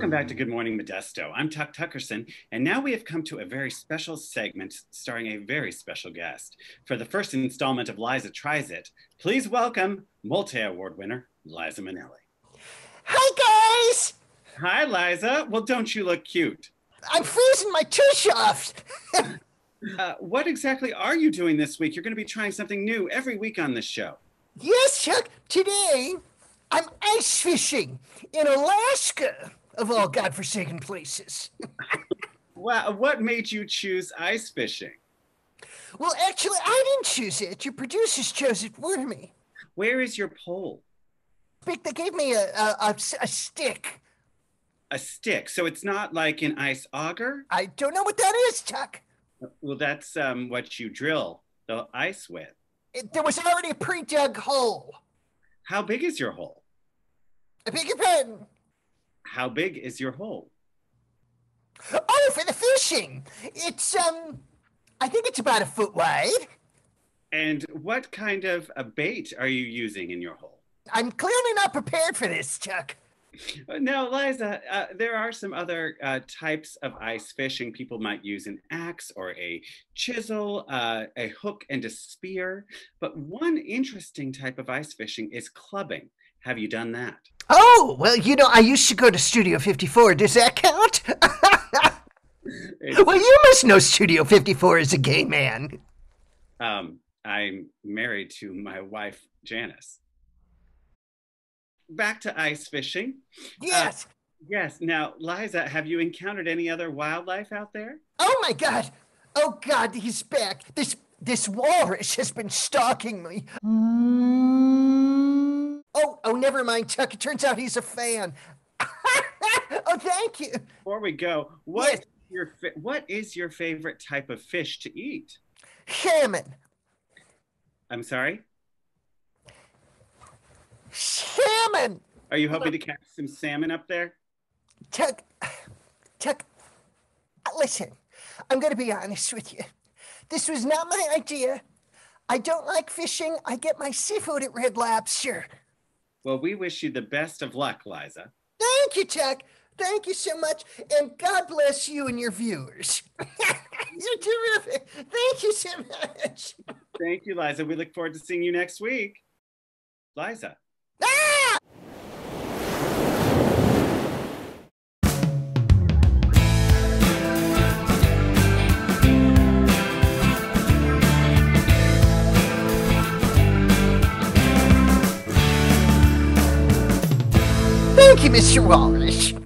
Welcome back to Good Morning Modesto. I'm Tuck Tuckerson, and now we have come to a very special segment starring a very special guest. For the first installment of Liza Tries It, please welcome multi award winner Liza Minnelli. Hi, guys! Hi, Liza. Well, don't you look cute? I'm freezing my tush off. Uh, what exactly are you doing this week? You're going to be trying something new every week on this show. yes, Chuck, today I'm ice fishing in Alaska, of all godforsaken places. Wow, what made you choose ice fishing? well, actually, I didn't choose it. Your producers chose it for me. Where is your pole? They gave me a stick. A stick. So it's not like an ice auger? I don't know what that is, Chuck. Well, that's um, what you drill the ice with. It, there was already a pre-dug hole. How big is your hole? I beg your pardon. How big is your hole? Oh, for the fishing. It's, um, I think it's about a foot wide. And what kind of a bait are you using in your hole? I'm clearly not prepared for this, Chuck. Uh, Now, Liza, uh, there are some other uh, types of ice fishing. People might use an axe or a chisel, uh, a hook and a spear. But one interesting type of ice fishing is clubbing. Have you done that? Oh, well, you know, I used to go to Studio 54. Does that count? Well, you must know Studio 54 is a gay man. um, I'm married to my wife, Janice. Back to ice fishing. Yes. Yes. Now, Liza, have you encountered any other wildlife out there? oh my God. Oh God, he's back. This this walrus has been stalking me. Oh, oh, never mind, Chuck. It turns out he's a fan. oh, thank you. Before we go, what Yes. your what is your favorite type of fish to eat? Salmon. I'm sorry. Salmon. Are you hoping to catch some salmon up there? Chuck, Chuck, listen, I'm going to be honest with you. This was not my idea. I don't like fishing. I get my seafood at Red Lobster. Well, we wish you the best of luck, Liza. Thank you, Chuck. Thank you so much. And God bless you and your viewers. You're terrific. Thank you so much. Thank you, Liza. We look forward to seeing you next week. Liza. Ah! Thank you, Mr. Walrus.